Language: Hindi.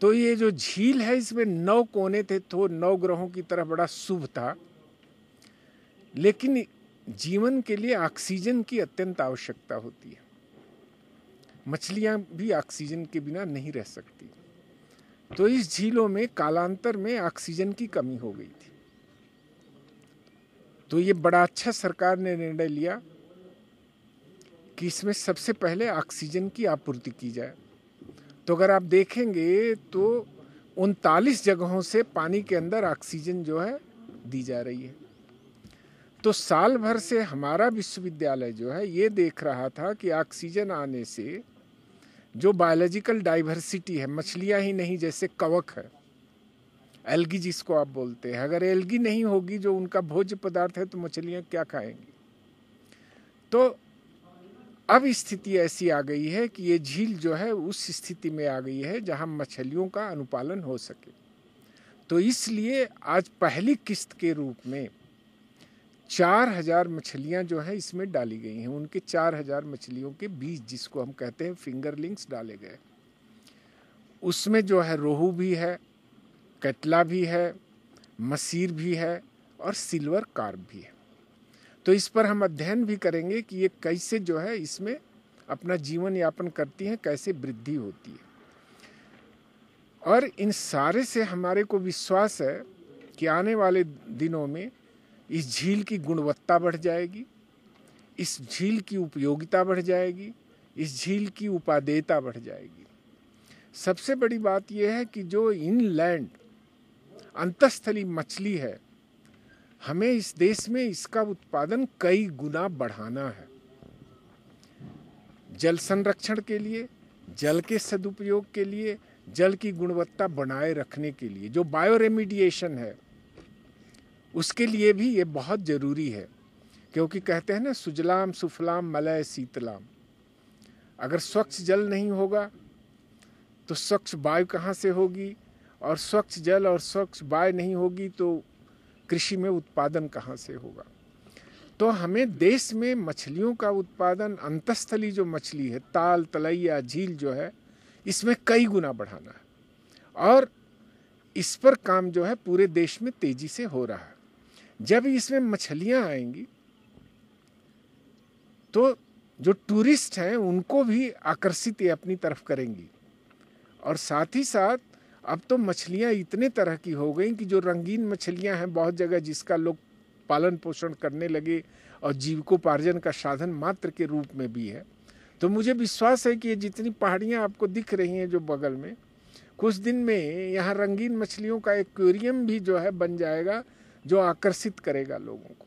तो ये जो झील है, इसमें नौ कोने थे तो नौ ग्रहों की तरह बड़ा शुभ था। लेकिन जीवन के लिए ऑक्सीजन की अत्यंत आवश्यकता होती है। मछलियाँ भी ऑक्सीजन के बिना नहीं रह सकती। तो इस झीलों में, कालांतर में ऑक्सीजन की कमी हो गई थी। तो ये बड़ा अच्छा सरकार ने निर्णय लिया कि इसमें सबसे पहले ऑक्सीजन की आपूर्ति की जाए। तो अगर आप देखेंगे तो उनतालीस जगहों से पानी के अंदर ऑक्सीजन जो है दी जा रही है। तो साल भर से हमारा विश्वविद्यालय जो है ये देख रहा था कि ऑक्सीजन आने से जो बायोलॉजिकल डाइवर्सिटी है, मछलियाँ ही नहीं जैसे कवक है, एल्गी जिसको आप बोलते हैं, अगर एल्गी नहीं होगी जो उनका भोज्य पदार्थ है तो मछलियाँ क्या खाएँगी? तो अब स्थिति ऐसी आ गई है कि ये झील जो है उस स्थिति में आ गई है जहाँ मछलियों का अनुपालन हो सके। तो इसलिए आज पहली किस्त के रूप में चार हज़ार मछलियाँ जो है इसमें डाली गई हैं। उनके चार हज़ार मछलियों के बीज जिसको हम कहते हैं फिंगरलिंग्स डाले गए। उसमें जो है रोहू भी है कटला भी है, मसीर भी है और सिल्वर कार्प भी है। तो इस पर हम अध्ययन भी करेंगे कि ये कैसे जो है इसमें अपना जीवन यापन करती हैं, कैसे वृद्धि होती है। और इन सारे से हमारे को विश्वास है कि आने वाले दिनों में इस झील की गुणवत्ता बढ़ जाएगी, इस झील की उपयोगिता बढ़ जाएगी, इस झील की उपादेयता बढ़ जाएगी। सबसे बड़ी बात यह है कि जो इनलैंड, अंतस्थली मछली है हमें इस देश में इसका उत्पादन कई गुना बढ़ाना है। जल संरक्षण के लिए, जल के सदुपयोग के लिए, जल की गुणवत्ता बनाए रखने के लिए, जो बायो रेमिडिएशन है, उसके लिए भी ये बहुत ज़रूरी है। क्योंकि कहते हैं ना, सुजलाम, सुफलाम, मलय, शीतलाम। अगर स्वच्छ जल नहीं होगा तो स्वच्छ वायु कहाँ से होगी? और स्वच्छ जल और स्वच्छ वायु नहीं होगी तो कृषि में उत्पादन कहाँ से होगा? तो हमें देश में मछलियों का उत्पादन, अंतस्थली जो मछली है, ताल, तलैया, झील जो है, इसमें कई गुना बढ़ाना है। और इस पर काम जो है पूरे देश में तेज़ी से हो रहा है। जब इसमें मछलियाँ आएँगी तो जो टूरिस्ट हैं, उनको भी आकर्षित ये अपनी तरफ़ करेंगी। और साथ ही साथ अब तो मछलियाँ इतने तरह की हो गई कि जो रंगीन मछलियाँ हैं बहुत जगह जिसका लोग पालन पोषण करने लगे और जीविकोपार्जन का साधन मात्र के रूप में भी है। तो मुझे विश्वास है कि ये जितनी पहाड़ियाँ आपको दिख रही हैं जो बगल में, कुछ दिन में यहाँ रंगीन मछलियों का एक्वेरियम भी जो है बन जाएगा, जो आकर्षित करेगा लोगों को।